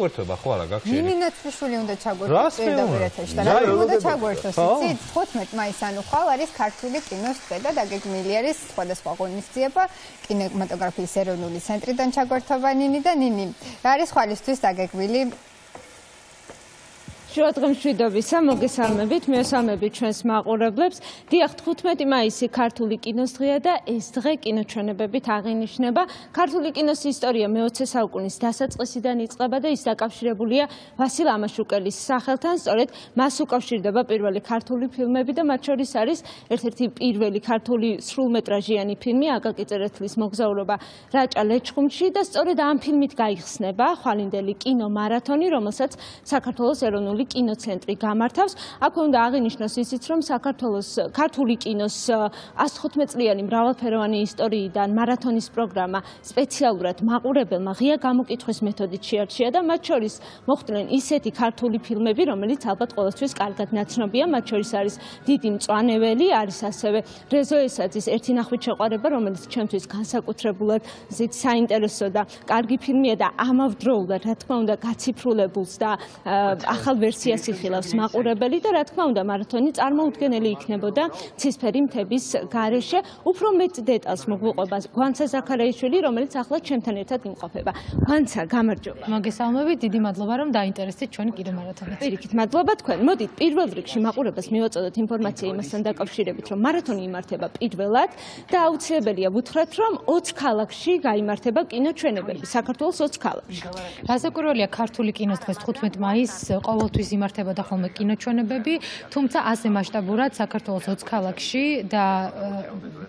გვერდება ხო არა გაქვს? ნინინაც ფშვილი უნდა ჩაგვერთოს პირდაპირეთში და რა უნდა? ჩაგვერთოს იცით 15 მაისს ანუ ხვალ არის ქართული კინოს დღე და დაგეგმილი არის სხვადასხვა ღონისძიება კინემატოგრაფიის ეროვნული ცენტრიდან ჩაგვერთობა ნინი და ნინი. რა არის ხვალისთვის დაგეგმილი შუადღემშვიდობისა მოგესალმებით. მეოსალმებით ჩვენს მაყურებლებს. დიახ 15 მაისი ქართული კინოს დღეა და ეს დღე კინოჩვენებებით აღინიშნება. ქართული კინოს ისტორია მე-20 საუკუნის დასაწყისიდან იწყება და ის დაკავშირებულია ვასილ ამაშუკელის სახელთან. სწორედ მას უკავშირდება პირველი ქართული ფილმები და მათ შორის არის ერთ-ერთი პირველი ქართული სრულმეტრაჟიანი ფილმი აკაკი წერეთლის მოგზაურობა რაჭა ლეჩხუმში და სწორედ ამ ფილმით გაიხსნება ხვალინდელი კინომარათონი რომელსაც საქართველოს ეროვნული ეროვნული კინოცენტრი გამართავს. აქვე უნდა აღინიშნოს ისიც, რომ საქართველოს ქართული კინოს 115 წლიანი მრავალფეროვანი ისტორიიდან მარათონის პროგრამა სპეციალურად მაყურებელმა ღია გამოკითხვის მეთოდით შეარჩია და მათ შორის მოხდნენ ისეთი ქართული ფილმები, რომელიც ალბათ ყოველთვის კარგად ნაცნობია, მათ შორის არის დიდი მწვანეველი, არის ასევე რეზო ესაძის ერთი ნახვით შეყარება, რომელიც ჩემთვის განსაკუთრებულად ზით საინტერესო და კარგი ფილმია და ამავდროულად, რა თქმა უნდა, გაციფრულებულს და ახალ ვერსიას იხილავს მაყურებელი და რა თქმა უნდა მარათონი წარმოუდგენელი იქნებოდა ცისფერი მთების გარეშე უფრო მეტ დეტალს მოგვიყვება გვანცა ზაქარაიშვილი რომელიც ახლა ჩემთან ერთად იმყოფება. გვანცა გამარჯობა. მოგესალმებით დიდი მადლობა რომ დაინტერესდით ჩვენი კინომარათონით პირიქით მადლობა თქვენ. მოდით პირველ რიგში მაყურებელს მივაწოდოთ ინფორმაცია იმასთან დაკავშირებით რომ მარათონი იმართება პირველად და აუცილებელია ვუთხრათ რომ 20 ქალაქში გამართება კინოჩვენებები საქართველოს 20 ქალაქში. გასაკურველია ქართული კინოს დღეს 15 მაისს ყოველთვის ყოველთვის იმართებოდა ხოლმე კინოჩვენებები, თუმცა ასე მასშტაბურად საქართველოს 20 ქალაქში და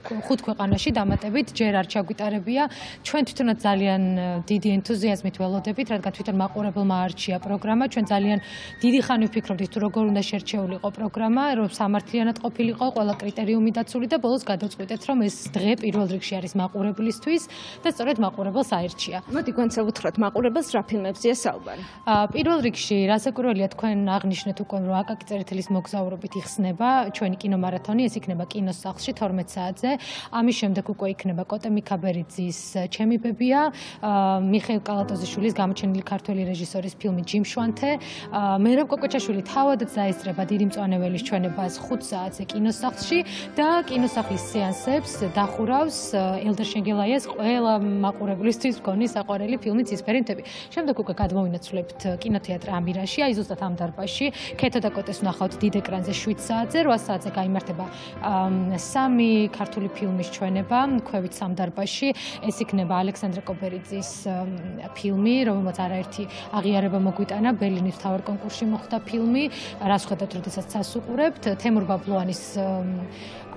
ხუთ ქვეყანაში დამატებით ჯერ არ ჩაგვიტარებია. ჩვენ თვითონაც ძალიან დიდი ენთუზიაზმით ველოდებით, რადგან თვითონ მაყურებელმა არჩია პროგრამა. ჩვენ ძალიან დიდი ხანი ვფიქრობდით თუ როგორ უნდა შერჩეულიყო პროგრამა, რომ სამართლიანად ყოფილიყო ყველა კრიტერიუმი დაცული და ბოლოს გადაწყვიტეთ, რომ ეს დღე პირველ რიგში არის მაყურებლისთვის და სწორედ მაყურებელს აერჩია. მოდი გვანცა უთხრათ მაყურებელს რა ფილმებზია საუბარი. პირველ რიგში რასაკურველია თქვენ აღნიშნეთ უკვე რომ აკაკი წერეთლის მოგზაურობით იხსნება ჩვენი კინომარათონი ეს იქნება კინოს სახლში 12 საათზე. ამის შემდეგ უკვე იქნება კოტე მიქაბერიძის ჩემი ბებია მიხეილ კალატოზიშვილის გამოჩენილი ქართველი რეჟისორის ფილმი ჯიმშვანთე მერაბ კოკოჩაშვილი თავადაც დაესწრება დიდი მწვანეველის ჩვენებას 5 საათზე კინოს სახლში და კინოს სახლის სეანსებს დახურავს ელდერ შენგელაიას ყველა მაყურებლისთვის გონი საყვარელი ფილმი ცისფერი მთები. შემდეგ უკვე გადმოვინაცვლებთ კინოთეატრ ამირაში. აი ზუსტად ამ დარბაზში ქეთო და კოტეს ვნახავთ დიდ ეკრანზე 7 საათზე, 8 საათზე გამართება სამი ქართული ფილმის ჩვენება ქვევით სამ დარბაზში. ეს იქნება ალექსანდრე კობერიძის ფილმი, რომელმაც არაერთი აღიარება მოგვიტანა, ბერლინის მთავარ კონკურსში მოხვდა ფილმი, რას ხედავთ, როდესაც ასუყურებთ თემურ ბაბლუანის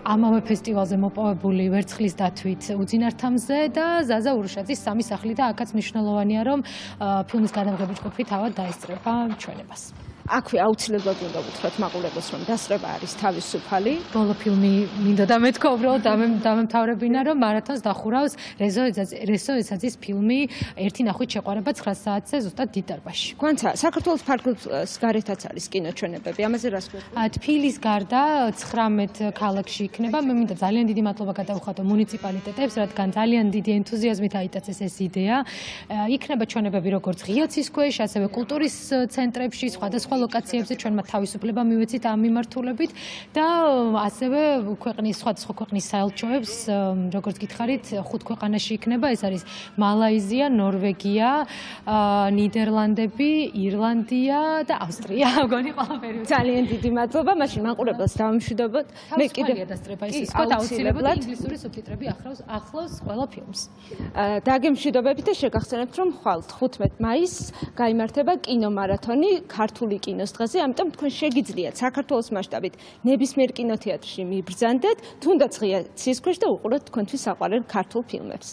ამავე ფესტივალზე მოპოვებული ვერცხლის დათვით უძინართამზე და ზაზა ურუშაძის სამი სახლი და აქაც მნიშვნელოვანია რომ ფილმის გადაღების ჯგუფი თავად დაესწრება ჩვენებას. აქვე აუცილებლად უნდა ვუთხრათ მაყურებელს რომ დასწრება არის თავისუფალი. ბოლო ფილმი მინდა დამეთქვა უბრალოდ დამემთავრებინა რომ მარათონს დახურავს რეზო ესაძის ფილმი ერთი ნახვით შეყვარება 9 საათზე ზუსტად დიდარბაში. გვანცა საქართველოს ფარგლებს გარეთაც არის კინოჩვენებები. ამაზე რას ვთქვი? თბილის გარდა 19 ქალაქში იქნება. მე მინდა ძალიან დიდი მადლობა გადავხატო მუნიციპალიტეტებს, რადგან ძალიან დიდი ენთუზიაზმით აიტაცეს ეს იდეა. იქნება ჩვენებები როგორც ღიაცის ქვეშ, ასევე კულტურის ცენტრებში, სხვადასხვა სხვა ლოკაციებზე ჩვენმა თავისუფლება მივეცით ამ მიმართულებით და ასევე ქვეყნის სხვადასხვა ქვეყნის საელჩოებს როგორც გითხარით ხუთ ქვეყანაში იქნება ეს არის მალაიზია, ნორვეგია, ნიდერლანდები, ირლანდია და ავსტრია. გონი ყველაფერი. ძალიან დიდი მადლობა. მაშინ მაყურებელს დავამშვიდობოთ. მე კიდევ დასწრება ის ის კოდ აუცილებლად ინგლისური სუბტიტრები ახლავს ახლავს ყველა ფილმს. დაგემშვიდობებით და შეგახსენებთ რომ ხვალ 15 მაისს გამართება კინომარათონი ქართული კინოს დღეზე, ამიტომ თქვენ შეგიძლიათ საქართველოს მასშტაბით ნებისმიერ კინოთეატრში მიბრძანდეთ, თუნდაც ღია ცისქვეშ და უყუროთ თქვენთვის საყვარელ ქართულ ფილმებს.